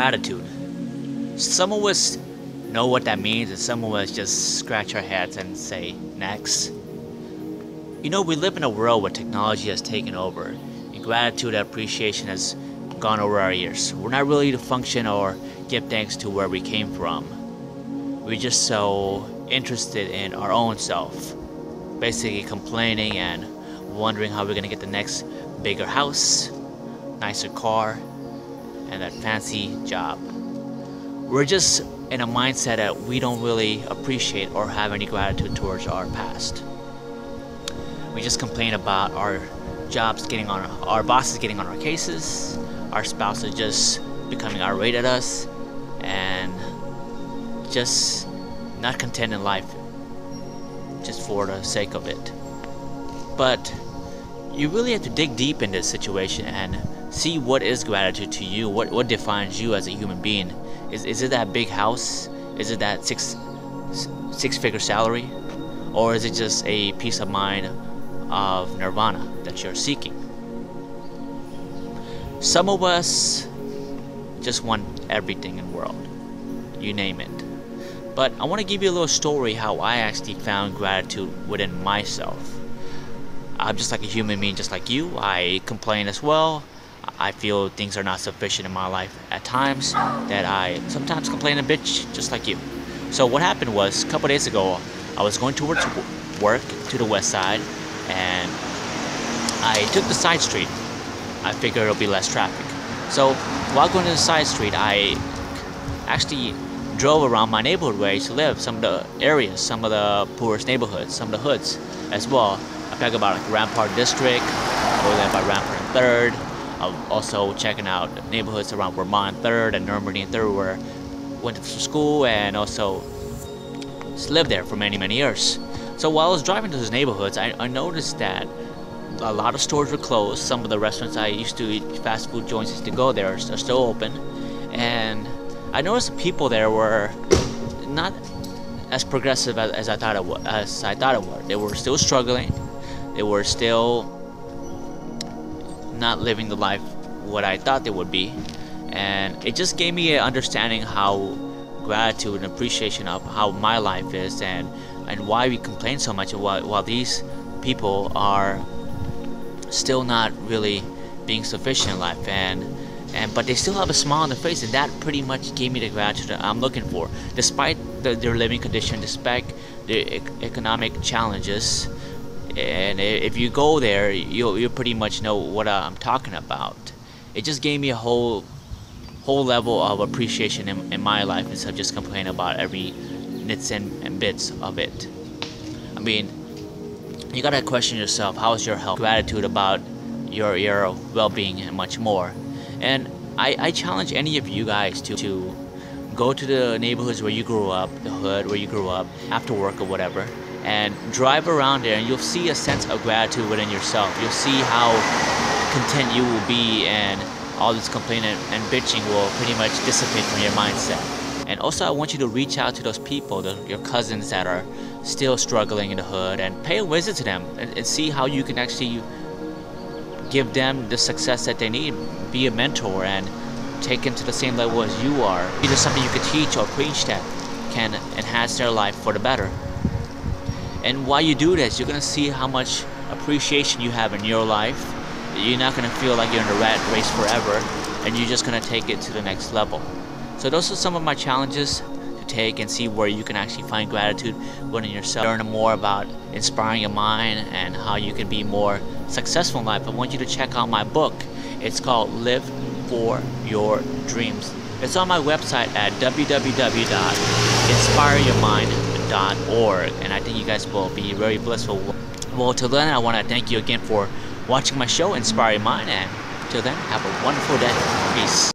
Attitude. Some of us know what that means, and some of us just scratch our heads and say, next. You know, we live in a world where technology has taken over, and gratitude and appreciation has gone over our ears. We're not really to function or give thanks to where we came from. We're just so interested in our own self, basically complaining and wondering how we're gonna get the next bigger house, nicer car, and that fancy job. We're just in a mindset that we don't really appreciate or have any gratitude towards our past. We just complain about our jobs getting on our bosses getting on our cases, our spouses just becoming irate at us, and just not content in life just for the sake of it. But you really have to dig deep in this situation and see what is gratitude to you. What what defines you as a human being? Is is it that big house? Is it that six six figure salary? Or is it just a peace of mind of nirvana that you're seeking? Some of us just want everything in the world. You name it. But I want to give you a little story how I actually found gratitude within myself. I'm just like a human being, just like you. I complain as well. I feel things are not sufficient in my life at times, that I sometimes complain a bitch, just like you. So what happened was, a couple days ago, I was going towards work to the west side, and I took the side street. I figured it'll be less traffic. So while going to the side street, I actually drove around my neighborhood where I used to live, some of the areas, some of the poorest neighborhoods, some of the hoods as well. I talk about like Rampart District, over there by Rampart and 3rd, I'm also checking out neighborhoods around Vermont 3rd and Normandie and 3rd where I went to school and also lived there for many, many years. So while I was driving to those neighborhoods, I, I noticed that a lot of stores were closed. Some of the restaurants I used to eat, fast food joints used to go there, are still open. And I noticed the people there were not as progressive as, as I thought it was, as I thought it were. They were still struggling. They were still not living the life what I thought they would be. And it just gave me an understanding how gratitude and appreciation of how my life is and, and why we complain so much while, while these people are still not really being sufficient in life and and but they still have a smile on their face and that pretty much gave me the gratitude I'm looking for despite the, their living condition despite the economic challenges and if you go there, you'll you pretty much know what I'm talking about. It just gave me a whole whole level of appreciation in, in my life instead of just complaining about every nits and, and bits of it. I mean, you gotta question yourself: How is your health? Gratitude about your your well-being and much more. And I, I challenge any of you guys to to go to the neighborhoods where you grew up, the hood where you grew up, after work or whatever, and drive around there and you'll see a sense of gratitude within yourself. You'll see how content you will be and all this complaining and bitching will pretty much dissipate from your mindset. And also I want you to reach out to those people, the, your cousins that are still struggling in the hood and pay a visit to them and, and see how you can actually give them the success that they need. Be a mentor and take them to the same level as you are. Either something you could teach or preach that can enhance their life for the better. And while you do this, you're gonna see how much appreciation you have in your life. You're not gonna feel like you're in a rat race forever, and you're just gonna take it to the next level. So those are some of my challenges take and see where you can actually find gratitude within yourself. Learn more about inspiring your mind and how you can be more successful in life. I want you to check out my book. It's called Live for Your Dreams. It's on my website at www.inspireyourmind.org, and I think you guys will be very blissful. Well, till then, I want to thank you again for watching my show, Inspire Your Mind, and till then, have a wonderful day. Peace.